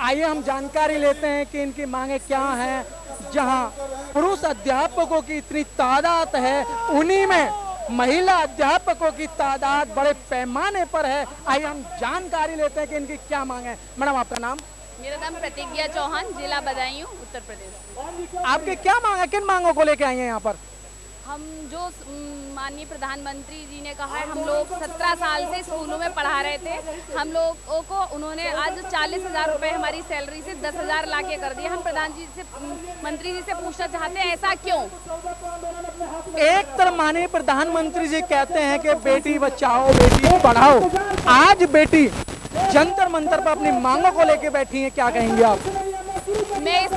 आइए हम जानकारी लेते हैं कि इनकी मांगे क्या हैं। जहाँ पुरुष अध्यापकों की इतनी तादाद है उन्हीं में महिला अध्यापकों की तादाद बड़े पैमाने पर है। आइए हम जानकारी लेते हैं कि इनकी क्या मांग है। मैडम आपका नाम? मेरा नाम प्रतिज्ञा चौहान जिला बदायूं उत्तर प्रदेश। आपके क्या मांग है? किन मांगों को लेके आई हैं यहाँ पर? हम जो माननीय प्रधानमंत्री जी ने कहा है हम लोग सत्रह साल से स्कूलों में पढ़ा रहे थे। हम लोगों को उन्होंने आज चालीस हज़ार रुपये हमारी सैलरी से दस हज़ार ला के कर दिया हम प्रधान जी से मंत्री जी से पूछना चाहते हैं ऐसा क्यों? एक तरफ़ माननीय प्रधानमंत्री जी कहते हैं कि बेटी बचाओ बेटी पढ़ाओ। आज बेटी जंतर मंतर पर अपनी मांगों को लेके बैठी है क्या कहेंगे आप? मैं इस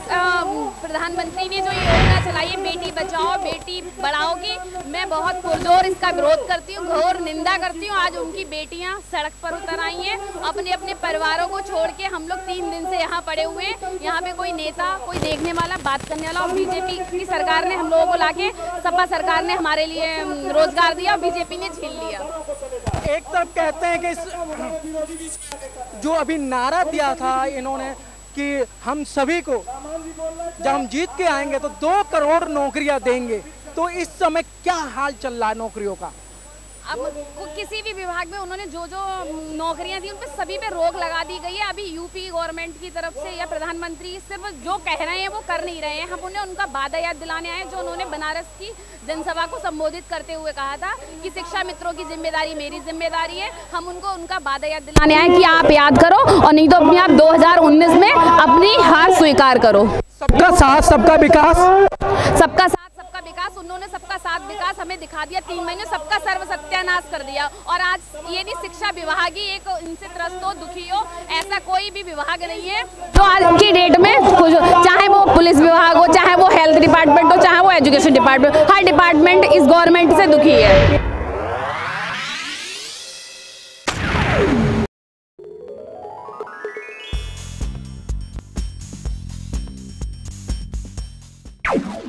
प्रधानमंत्री ने जो ये है बेटी बचाओ, बेटी बढ़ाओ की मैं बहुत पुरजोर इसका विरोध करती हूँ, घोर निंदा करती हूँ। आज उनकी बेटियाँ सड़क पर उतर आई हैं। अपने अपने परिवारों को छोड़ के हम लोग तीन दिन से यहाँ पड़े हुए हैं। यहाँ पे कोई नेता, कोई देखने वाला, बात करने वाला, और बीजेपी की सरकार ने हम लोगों को लाके, सपा सरकार ने हमारे लिए रोज़गार दिया बीजेपी ने छीन लिया। एक तरफ़ कहते हैं कि जो अभी नारा दिया था इन्होंने कि हम सभी को जब हम जीत के आएँगे तो दो करोड़ नौकरियाँ देंगे। तो इस समय क्या हाल चल रहा है नौकरियों का? अब किसी भी विभाग में उन्होंने जो जो नौकरियाँ दी उन पे सभी पे रोक लगा दी गई है। अभी यूपी गवर्नमेंट की तरफ़ से या प्रधानमंत्री सिर्फ़ जो कह रहे हैं वो कर नहीं रहे हैं। हम उन्हें उनका वादा याद दिलाने आए जो उन्होंने बनारस की जनसभा को संबोधित करते हुए कहा था कि शिक्षा मित्रों की ज़िम्मेदारी मेरी ज़िम्मेदारी है। हम उनको उनका वादा याद दिलाने आए कि आप याद करो और नहीं तो अपने आप 2019 में अपनी हार स्वीकार करो। सबका साथ सबका विकास। सबका साथ। सात विकास हमें दिखा दिया, तीन महीने सबका सर्व सत्यानाश कर दिया। और आज ये नहीं, शिक्षा विभाग ही एक इनसे त्रस्त हो, दुखी हो, ऐसा कोई भी विभाग नहीं है जो आज की डेट में कुछ चाहे वो पुलिस विभाग हो, चाहे वो हेल्थ डिपार्टमेंट हो, चाहे वो एजुकेशन डिपार्टमेंट हर डिपार्टमेंट इस गवर्नमेंट से दुखी है।